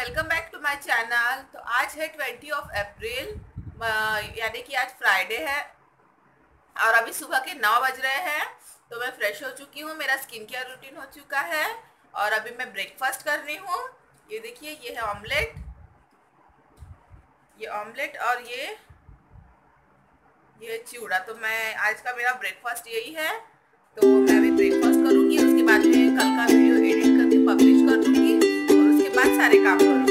Welcome back to my channel तो आज है ट्वेंटी ऑफ़ अप्रैल यानी कि आज फ्राइडे है और अभी सुबह के नौ बज रहे हैं तो मैं फ्रेश हो चुकी हूँ, मेरा स्किन केयर रूटीन हो चुका है और अभी मैं ब्रेकफास्ट कर रही हूँ। ये देखिए, ये है ऑमलेट ये ऑमलेट और ये ये चिवड़ा। तो मैं, आज का मेरा ब्रेकफास्ट यही है तो मैं अभी ब्रेकफास्ट करूँगी, उसके बाद में कल का वीडियो एडिट सारे काम तो कर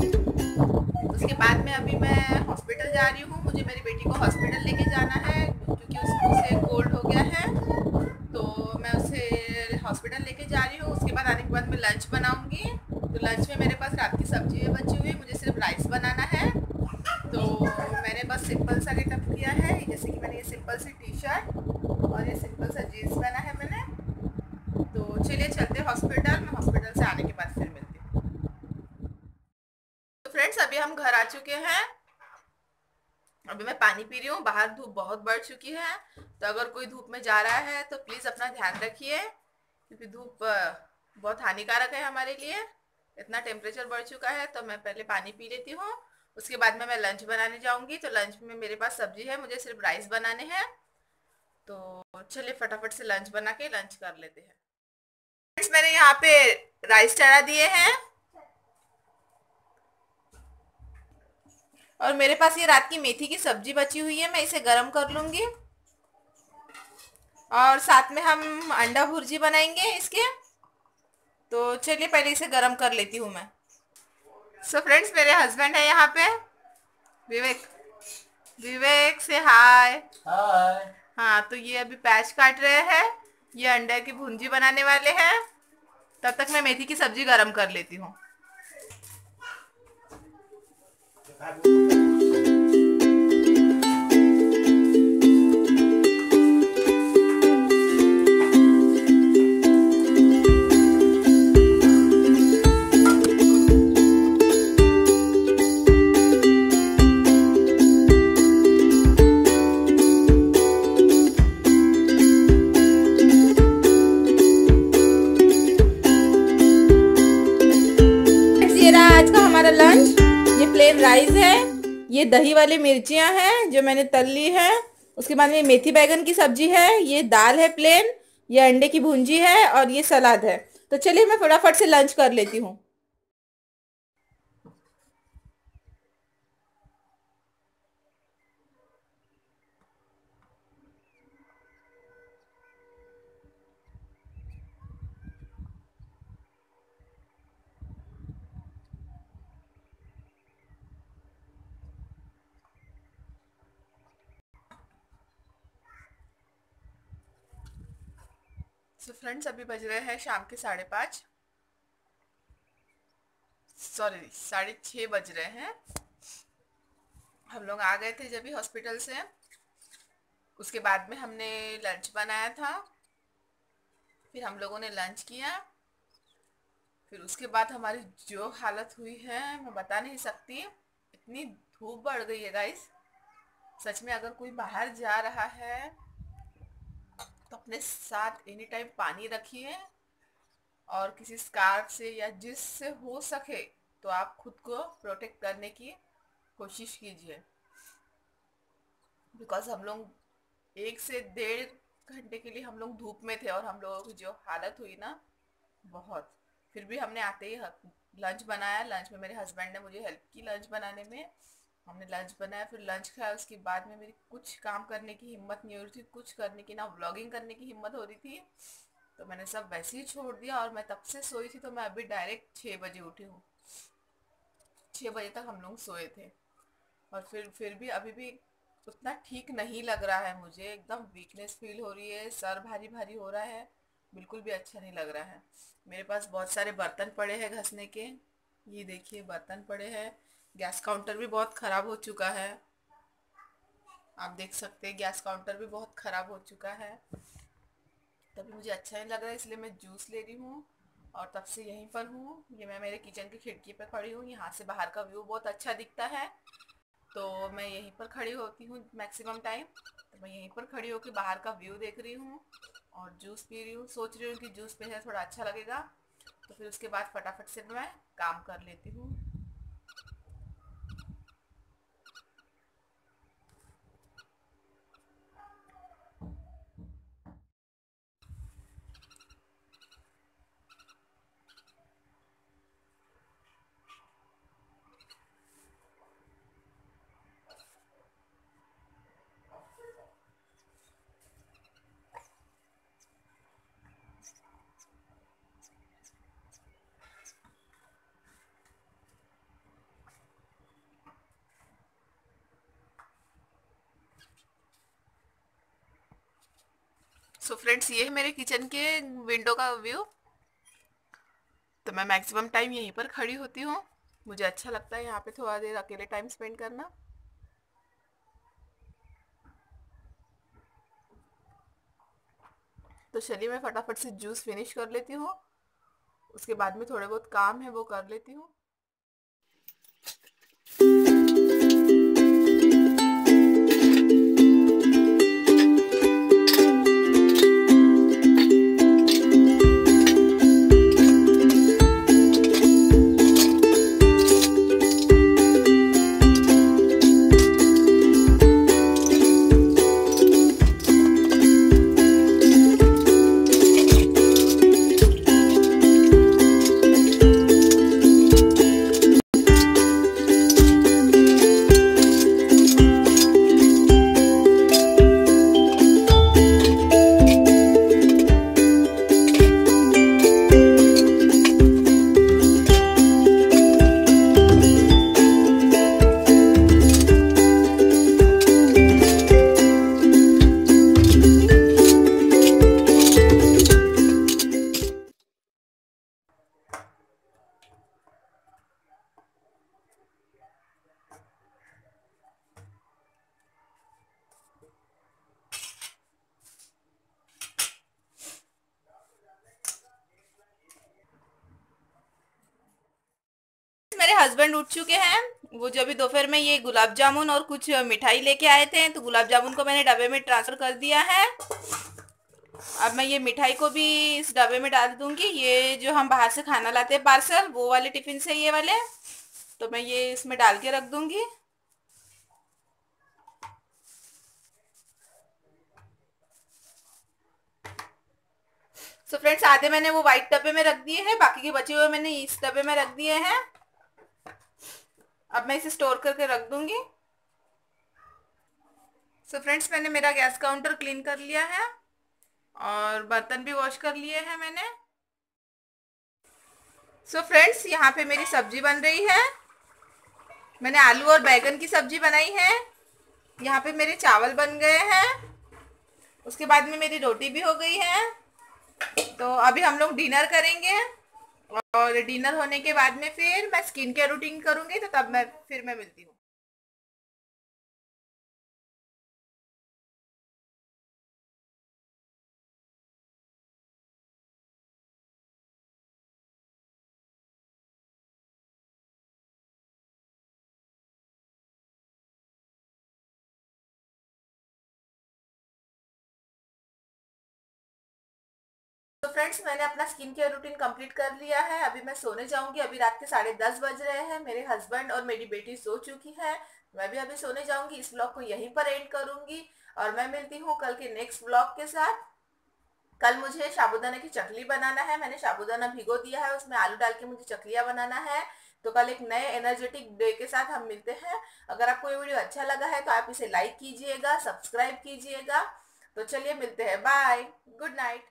उसके बाद में अभी मैं हॉस्पिटल जा रही हूँ। मुझे मेरी बेटी को हॉस्पिटल लेके जाना है क्योंकि उसको उसे कोल्ड हो गया है तो मैं उसे हॉस्पिटल लेके जा रही हूँ उसके बाद आने के बाद मैं लंच बनाऊँगी। तो लंच में मेरे पास रात की सब्ज़ी बची हुई मुझे सिर्फ़ राइस बनाना है। तो मैंने बस सिंपल सा गेटअप किया है। जैसे कि मैंने ये सिंपल सी टी शर्ट और ये सिंपल सा जीन्स पहना है मैंने। तो चलिए चलते हॉस्पिटल मैं हॉस्पिटल से आने के बाद फिर मिलती हूँ। तो फ्रेंड्स अभी हम घर आ चुके हैं। अभी मैं पानी पी रही हूँ, बाहर धूप बहुत बढ़ चुकी है। तो अगर कोई धूप में जा रहा है तो प्लीज़ अपना ध्यान रखिए। क्योंकि धूप बहुत हानिकारक है हमारे लिए। इतना टेम्परेचर बढ़ चुका है तो मैं पहले पानी पी लेती हूँ। उसके बाद में मैं लंच बनाने जाऊँगी। तो लंच में मेरे पास सब्ज़ी है, मुझे सिर्फ़ राइस बनाने हैं। तो चलिए फटाफट से लंच बना के लंच कर लेते हैं। फ्रेंड्स मैंने यहाँ पे राइस चढ़ा दिए हैं। और मेरे पास ये रात की मेथी की सब्ज़ी बची हुई है, मैं इसे गरम कर लूँगी। और साथ में हम अंडा भुर्जी बनाएँगे इसके। तो चलिए पहले इसे गरम कर लेती हूँ मैं। सो so फ्रेंड्स मेरे हस्बैंड है यहाँ पे। विवेक। विवेक से हाय हाय हाँ तो ये अभी पैच काट रहे हैं। ये अंडे की भुंजी बनाने वाले हैं। तब तक मैं मेथी की सब्ज़ी गरम कर लेती हूँ। हमारा लंच ये प्लेन राइस है, ये दही वाली मिर्चियाँ हैं जो मैंने तल ली है। उसके बाद में मेथी बैगन की सब्ज़ी है, ये दाल है प्लेन ये अंडे की भुंजी है और ये सलाद है। तो चलिए मैं फटाफट से लंच कर लेती हूँ। सो फ्रेंड्स अभी बज रहे हैं शाम के साढ़े पाँच। सॉरी साढ़े छः बज रहे हैं। हम लोग आ गए थे जब भी हॉस्पिटल से। उसके बाद में हमने लंच बनाया था। फिर हम लोगों ने लंच किया। फिर उसके बाद हमारी जो हालत हुई है, मैं बता नहीं सकती। इतनी धूप बढ़ गई है गाइस सच में अगर कोई बाहर जा रहा है तो अपने साथ एनी टाइम पानी रखिए और किसी स्कार्फ से या जिससे हो सके तो आप खुद को प्रोटेक्ट करने की कोशिश कीजिए। बिकॉज़ हम लोग एक से डेढ़ घंटे के लिए हम लोग धूप में थे और हम लोगों की जो हालत हुई ना, बहुत। फिर भी हमने आते ही लंच बनाया। लंच में मेरे हस्बैंड ने मुझे हेल्प की लंच बनाने में। हमने लंच बनाया, फिर लंच खाया, उसके बाद में मेरी कुछ काम करने की हिम्मत नहीं हो रही थी, कुछ करने की ना व्लॉगिंग करने की हिम्मत हो रही थी तो मैंने सब वैसे ही छोड़ दिया और मैं तब से सोई थी तो मैं अभी डायरेक्ट छः बजे उठी हूँ। छः बजे तक हम लोग सोए थे। और फिर फिर भी अभी भी उतना ठीक नहीं लग रहा है मुझे, एकदम वीकनेस फील हो रही है, सर भारी भारी हो रहा है, बिल्कुल भी अच्छा नहीं लग रहा है। मेरे पास बहुत सारे बर्तन पड़े हैं घसने के, ये देखिए बर्तन पड़े हैं गैस काउंटर भी बहुत ख़राब हो चुका है। आप देख सकते हैं गैस काउंटर भी बहुत ख़राब हो चुका है। तभी मुझे अच्छा नहीं लग रहा है, इसलिए मैं जूस ले रही हूँ और तब से यहीं पर हूँ। ये मैं मेरे किचन की खिड़की पर खड़ी हूँ, यहाँ से बाहर का व्यू बहुत अच्छा दिखता है। तो मैं यहीं पर खड़ी होती हूँ मैक्सिमम टाइम। तो मैं यहीं पर खड़ी होकर बाहर का व्यू देख रही हूँ और जूस पी रही हूँ। सोच रही हूँ कि जूस पीने थोड़ा अच्छा लगेगा। तो फिर उसके बाद फटाफट से मैं काम कर लेती हूँ। सो फ्रेंड्स ये है मेरे किचन के विंडो का व्यू तो मैं मैक्सिमम टाइम यहीं पर खड़ी होती हूँ. मुझे अच्छा लगता है यहाँ पे थोड़ा देर अकेले टाइम स्पेंड करना. तो चलिए मैं फटाफट से जूस फिनिश कर लेती हूँ. उसके बाद में थोड़े बहुत काम है वो कर लेती हूँ. हस्बैंड उठ चुके हैं। वो जो अभी दोपहर में ये गुलाब जामुन और कुछ मिठाई लेके आए थे तो गुलाब जामुन को मैंने डब्बे में ट्रांसफ़र कर दिया है। अब मैं ये मिठाई को भी इस डब्बे में डाल दूँगी। ये जो हम बाहर से खाना लाते हैं पार्सल, वो वाले टिफ़िन से ये वाले तो मैं ये इसमें डाल के रख दूँगी। सो फ्रेंड्स आधे मैंने वो व्हाइट डब्बे में रख दिए हैं, बाकी के बचे हुए मैंने इस डब्बे में रख दिए हैं। अब मैं इसे स्टोर करके रख दूँगी। सो so फ्रेंड्स मैंने मेरा गैस काउंटर क्लीन कर लिया है और बर्तन भी वॉश कर लिए हैं मैंने। सो so फ्रेंड्स यहाँ पे मेरी सब्ज़ी बन रही है। मैंने आलू और बैगन की सब्ज़ी बनाई है। यहाँ पे मेरे चावल बन गए हैं। उसके बाद में मेरी रोटी भी हो गई है। तो अभी हम लोग डिनर करेंगे। और डिनर होने के बाद में फिर मैं स्किन केयर रूटीन करूँगी तो तब मैं, फिर मैं मिलती हूँ। फ्रेंड्स मैंने अपना स्किन केयर रूटीन कंप्लीट कर लिया है। अभी मैं सोने जाऊँगी, अभी रात के साढ़े दस बज रहे हैं। मेरे हस्बैंड और मेरी बेटी सो चुकी है। मैं भी अभी सोने जाऊँगी, इस ब्लॉग को यहीं पर एंड करूँगी और मैं मिलती हूँ कल के नेक्स्ट ब्लॉग के साथ। कल मुझे साबुदाना की चकली बनाना है। मैंने साबुदाना भिगो दिया है, उसमें आलू डाल के मुझे चकलियाँ बनाना है। तो कल एक नए एनर्जेटिक डे के साथ हम मिलते हैं। अगर आपको ये वीडियो अच्छा लगा है तो आप इसे लाइक कीजिएगा सब्सक्राइब कीजिएगा। तो चलिए मिलते हैं। Bye good night